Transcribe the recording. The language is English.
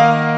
Bye.